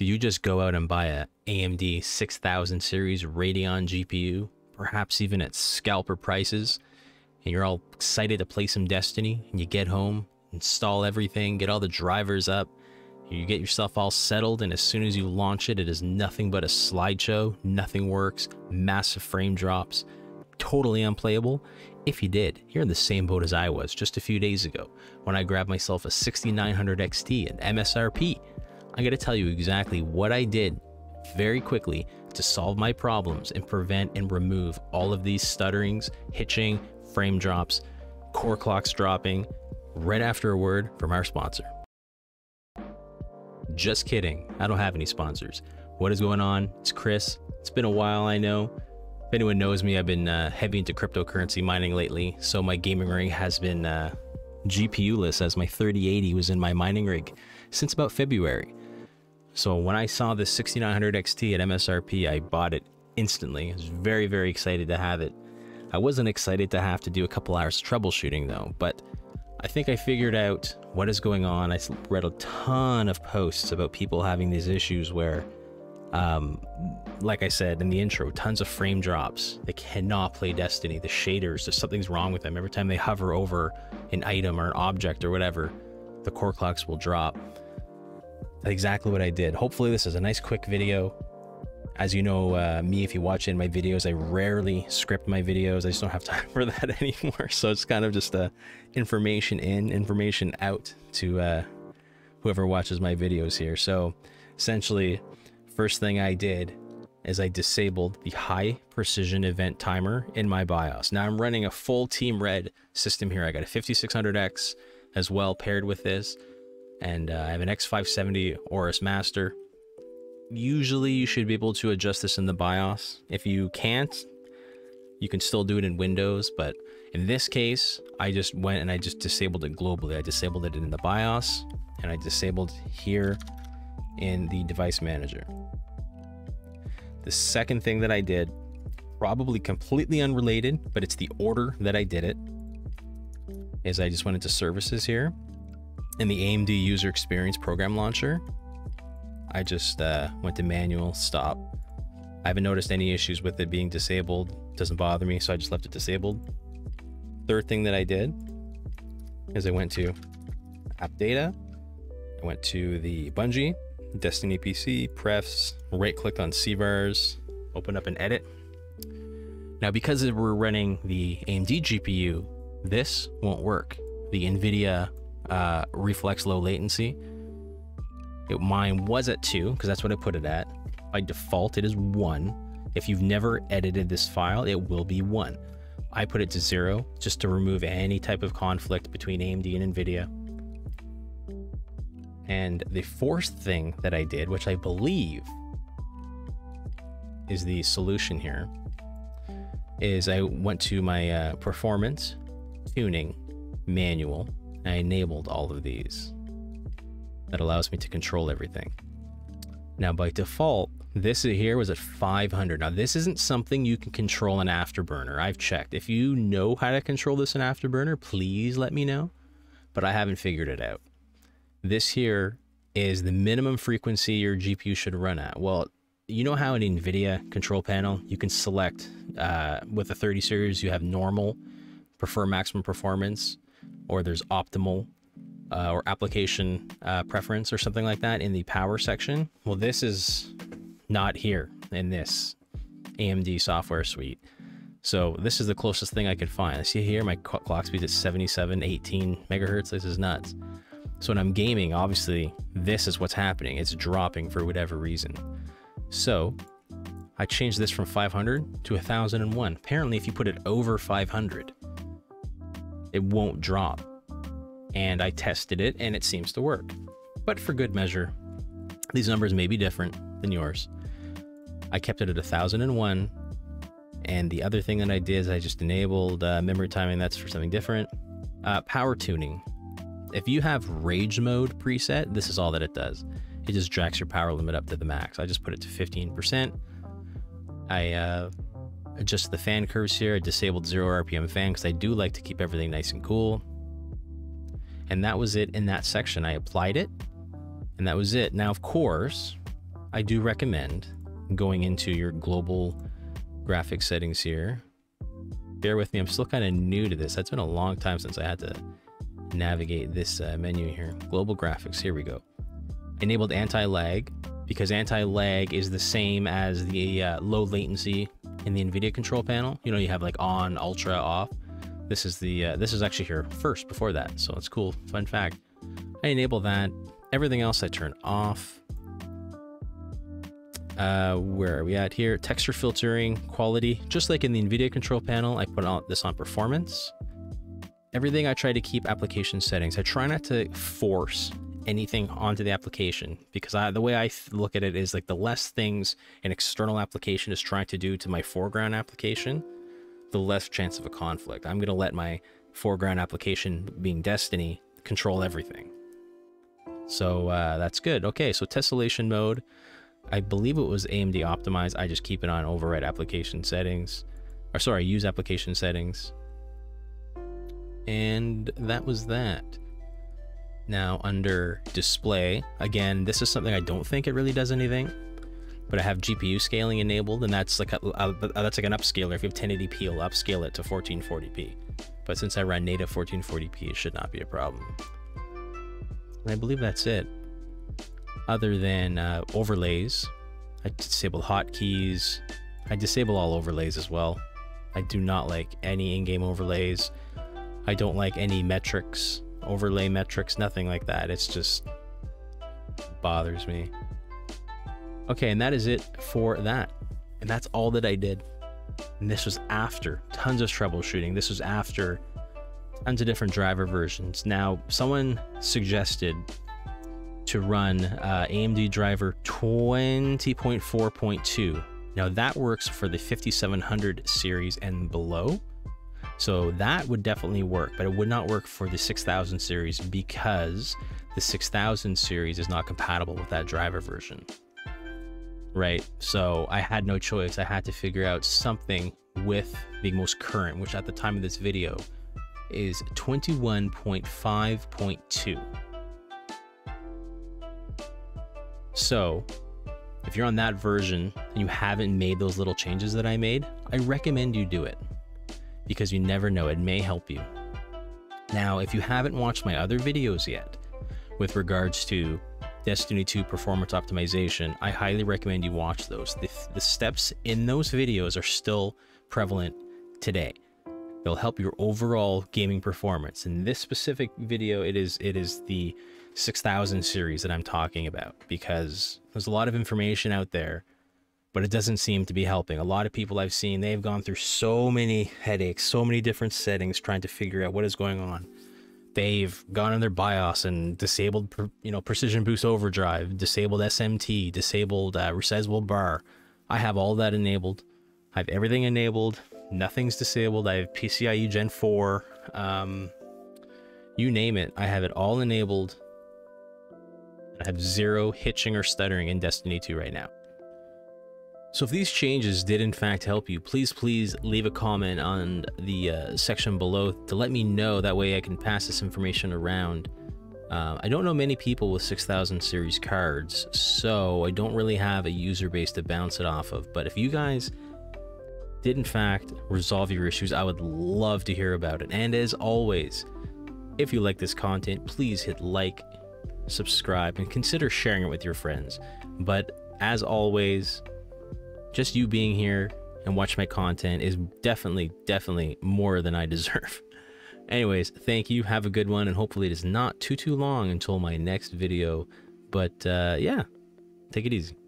Did you just go out and buy a AMD 6000 series Radeon GPU, perhaps even at scalper prices, and you're all excited to play some Destiny, and you get home, install everything, get all the drivers up, you get yourself all settled, and as soon as you launch it, it is nothing but a slideshow, nothing works, massive frame drops, totally unplayable. If you did, you're in the same boat as I was just a few days ago when I grabbed myself a 6900 XT at MSRP. I'm going to tell you exactly what I did very quickly to solve my problems and prevent and remove all of these stutterings, hitching, frame drops, core clocks dropping, right after a word from our sponsor. Just kidding, I don't have any sponsors. What is going on? It's Chris. It's been a while, I know. If anyone knows me, I've been uh, heavy into cryptocurrency mining lately, so my gaming rig has been uh, GPU-less as my 3080 was in my mining rig since about February. So when I saw the 6900 XT at MSRP, I bought it instantly. I was very, very excited to have it. I wasn't excited to have to do a couple hours troubleshooting though, but I think I figured out what is going on. I read a ton of posts about people having these issues where um, like I said in the intro, tons of frame drops. They cannot play Destiny. The shaders, just something's wrong with them. Every time they hover over an item or an object or whatever, the core clocks will drop. Exactly what I did. Hopefully this is a nice quick video. As you know, uh, me, if you watch in my videos, I rarely script my videos. I just don't have time for that anymore. So it's kind of just uh, information in, information out to uh, whoever watches my videos here. So essentially, first thing I did is I disabled the high precision event timer in my BIOS. Now I'm running a full Team Red system here. I got a 5600X as well paired with this, and uh, I have an X570 Aorus Master. Usually you should be able to adjust this in the BIOS. If you can't, you can still do it in Windows, but in this case, I just went and I just disabled it globally. I disabled it in the BIOS, and I disabled here in the device manager. The second thing that I did, probably completely unrelated, but it's the order that I did it, is I just went into services here in the AMD user experience program launcher. I just uh, went to manual stop. I haven't noticed any issues with it being disabled. It doesn't bother me, so I just left it disabled. Third thing that I did is I went to app data. I went to the Bungie Destiny PC, prefs, right click on CVARs, open up and edit. Now, because we're running the AMD GPU, this won't work. The NVIDIA uh, reflex low latency, it, mine was at two, because that's what I put it at. By default, it is one. If you've never edited this file, it will be one. I put it to zero just to remove any type of conflict between AMD and NVIDIA. And the fourth thing that I did, which I believe is the solution here, is I went to my uh, performance tuning manual I enabled all of these. That allows me to control everything. Now by default, this here was at 500. Now this isn't something you can control in Afterburner. I've checked. If you know how to control this in Afterburner, please let me know. But I haven't figured it out. This here is the minimum frequency your GPU should run at. Well, you know how in NVIDIA control panel, you can select uh, with the 30 series, you have normal, prefer maximum performance, or there's optimal uh, or application uh, preference or something like that in the power section. Well, this is not here in this AMD software suite. So this is the closest thing I could find. I see here my clock speed is 77, 18 megahertz. This is nuts. So when I'm gaming, obviously, this is what's happening. It's dropping for whatever reason. So I changed this from 500 to 1001. Apparently, if you put it over 500, it won't drop. And I tested it and it seems to work. But for good measure, these numbers may be different than yours. I kept it at 1001. And the other thing that I did is I just enabled uh, memory timing. That's for something different. Uh, power tuning. If you have rage mode preset, this is all that it does. It just jacks your power limit up to the max. I just put it to 15%. I uh, adjust the fan curves here. I disabled zero RPM fan because I do like to keep everything nice and cool. And that was it in that section. I applied it and that was it. Now, of course, I do recommend going into your global graphics settings here. Bear with me, I'm still kind of new to this. That's been a long time since I had to navigate this uh, menu here. Global graphics, here we go. Enabled anti-lag because anti-lag is the same as the uh, low latency in the NVIDIA control panel. You know, you have like on, ultra, off. This is the uh, this is actually here first before that, so it's cool. Fun fact. I enable that. Everything else I turn off. Uh, where are we at here? Texture filtering, quality. Just like in the NVIDIA control panel, I put all this on performance. Everything I try to keep application settings. I try not to force anything onto the application because I, the way I look at it is like the less things an external application is trying to do to my foreground application, the less chance of a conflict. I'm going to let my foreground application being Destiny control everything. So uh, that's good. Okay, so tessellation mode. I believe it was AMD optimized. I just keep it on override application settings. Or sorry, use application settings. And that was that. Now under display, again, this is something I don't think it really does anything, but I have GPU scaling enabled and that's like a, that's like an upscaler. If you have 1080p, it'll upscale it to 1440p. But since I run native 1440p, it should not be a problem. And I believe that's it. Other than uh, overlays, I disable hotkeys. I disable all overlays as well. I do not like any in-game overlays. I don't like any metrics overlay metrics, nothing like that. It's just bothers me. Okay, and that is it for that. And that's all that I did. And this was after tons of troubleshooting. This was after tons of different driver versions. Now, someone suggested to run uh, AMD driver 20.4.2. Now that works for the 5700 series and below. So that would definitely work, but it would not work for the 6000 series because the 6000 series is not compatible with that driver version. Right? So I had no choice. I had to figure out something with the most current, which at the time of this video is 21.5.2. So if you're on that version and you haven't made those little changes that I made, I recommend you do it because you never know, it may help you. Now, if you haven't watched my other videos yet with regards to Destiny 2 performance optimization, I highly recommend you watch those. The, the steps in those videos are still prevalent today. They'll help your overall gaming performance. In this specific video, it is it is the 6000 series that I'm talking about because there's a lot of information out there but it doesn't seem to be helping. A lot of people I've seen, they've gone through so many headaches, so many different settings trying to figure out what is going on. They've gone in their BIOS and disabled, you know, Precision Boost Overdrive, disabled SMT, disabled uh, resizable bar. I have all that enabled. I have everything enabled. Nothing's disabled. I have PCIe Gen 4. Um, you name it. I have it all enabled. I have zero hitching or stuttering in Destiny 2 right now. So if these changes did in fact help you, please, please leave a comment on the uh, section below to let me know. That way I can pass this information around. Uh, I don't know many people with 6000 series cards, so I don't really have a user base to bounce it off of. But if you guys did in fact resolve your issues, I would love to hear about it. And as always, if you like this content, please hit like, subscribe, and consider sharing it with your friends. But as always, just you being here and watch my content is definitely, definitely more than I deserve. Anyways, thank you. Have a good one. And hopefully it is not too, too long until my next video. But uh, yeah, take it easy.